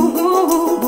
ooh, ooh.